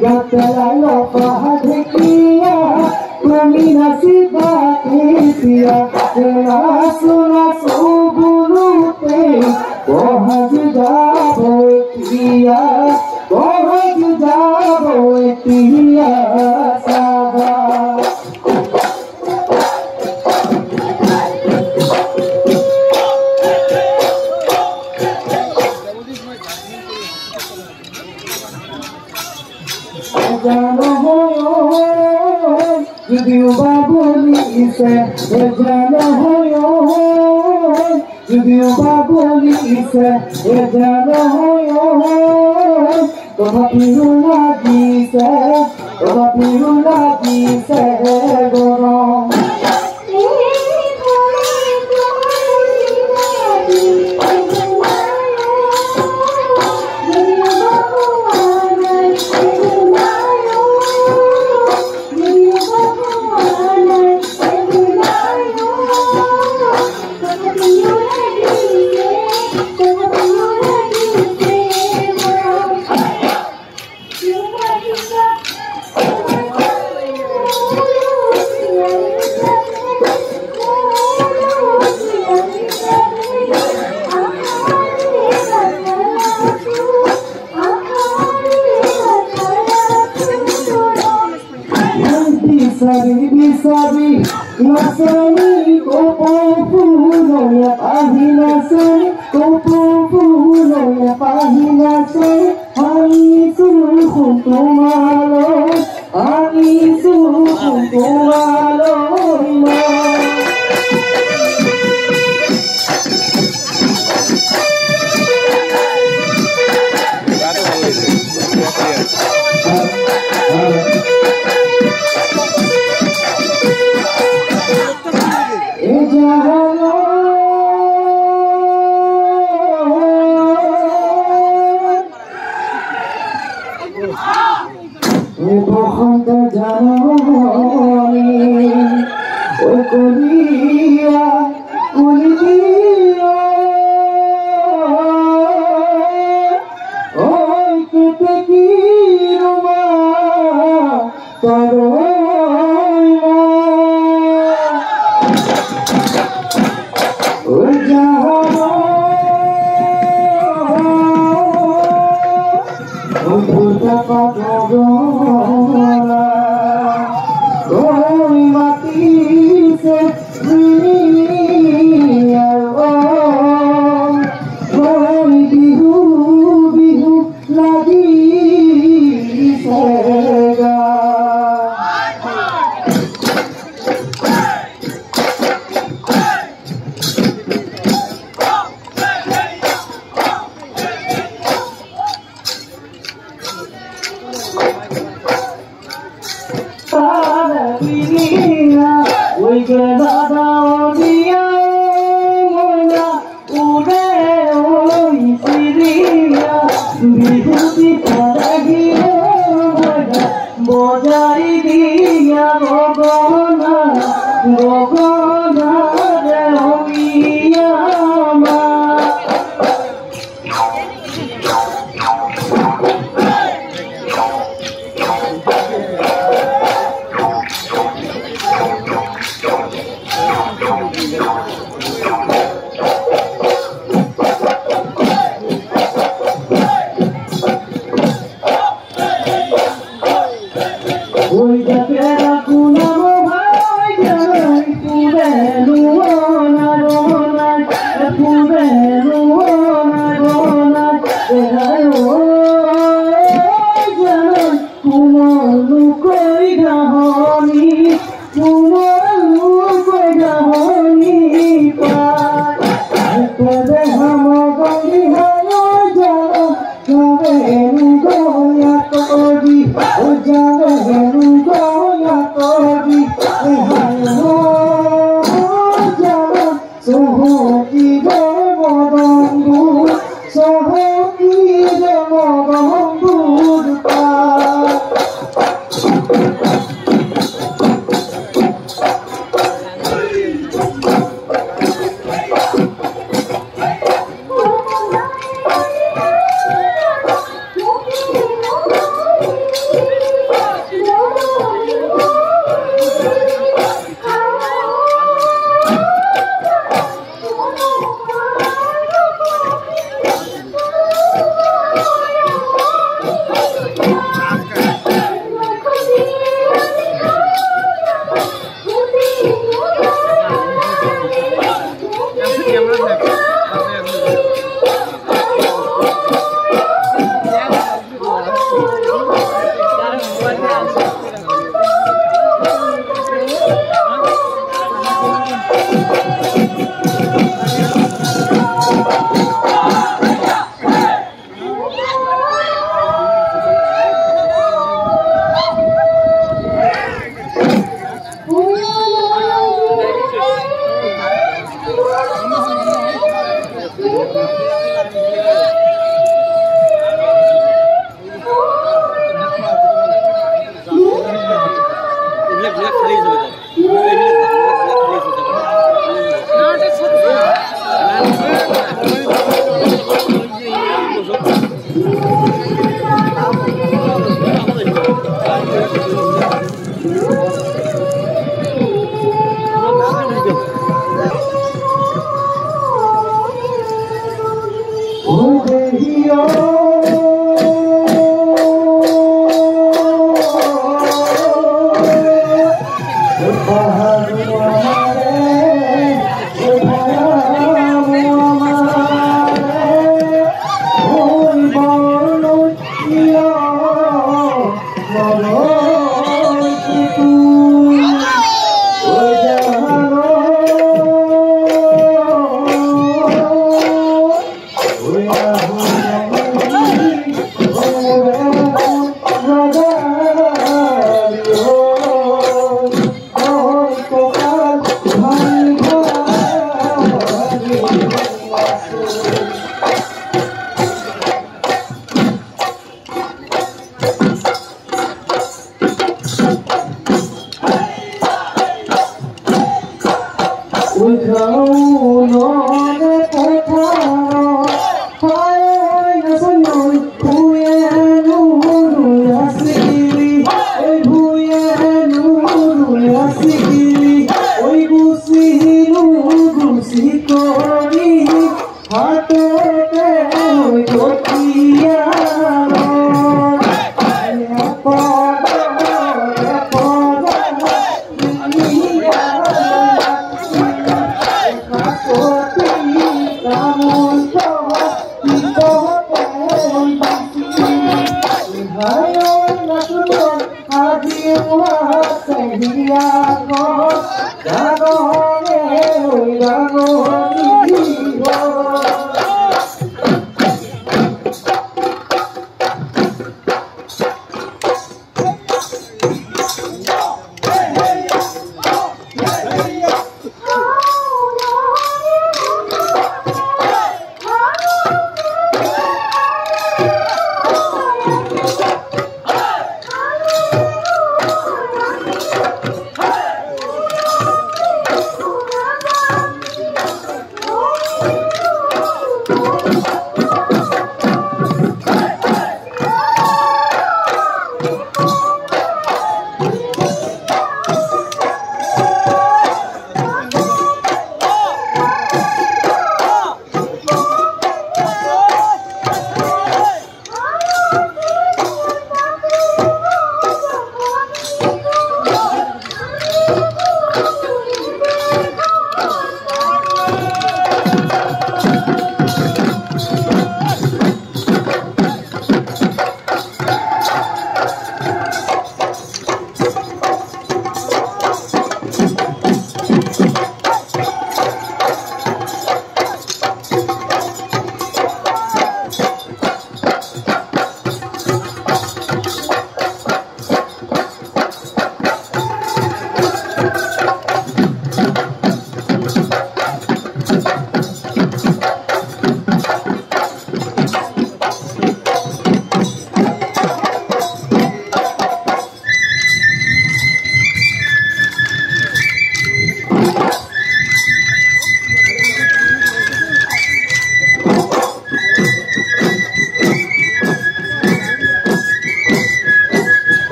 got that I love. যদিও বাবলিছে এজান হয় যদিও বাবলিছে এজান হয় তথাপিও লাগিছে তথাপিও লাগিছে গৰম não é fascinação Com o povo não é fascinação A isso não contou malão পছন্দ জানি ও করিয়া করিয়া Oh, oh, oh, oh, Yeah. হাতে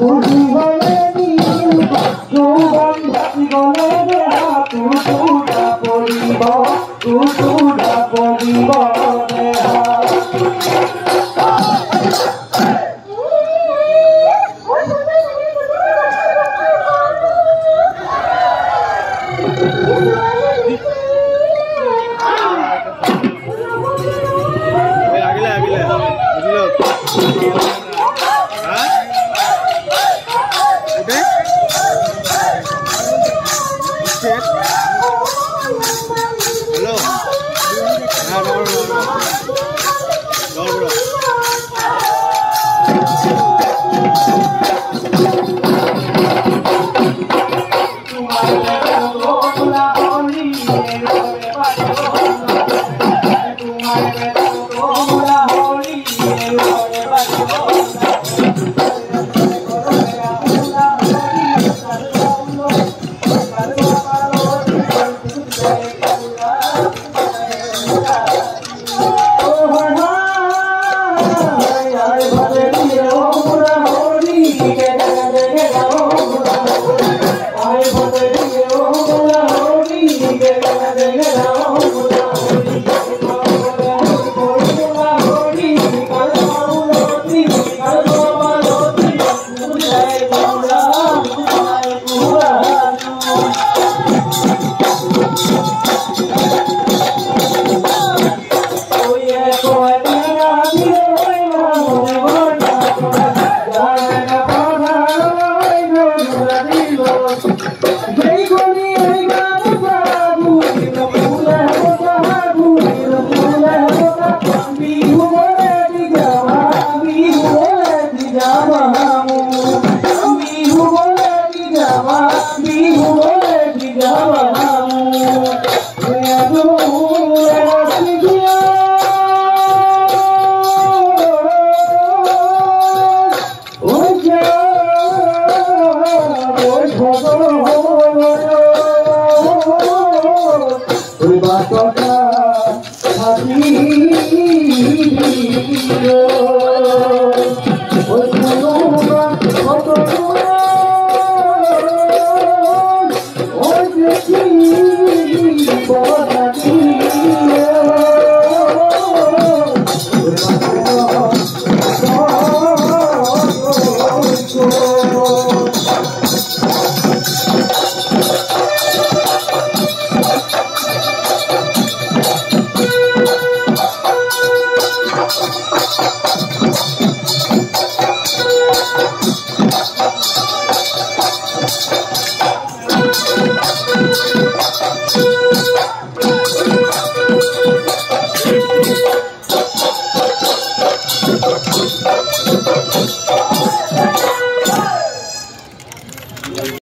我不怕